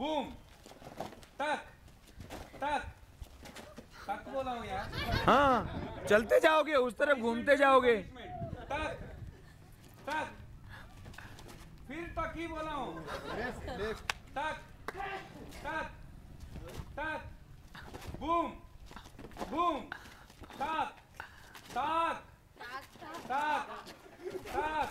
Boom तक तक तक बोला हूँ यार हाँ चलते जाओगे उस तरफ़ घूमते जाओगे। तक तक फिर तक ही बोला हूँ। तक तक तक बूम बूम तक तक तक तक तक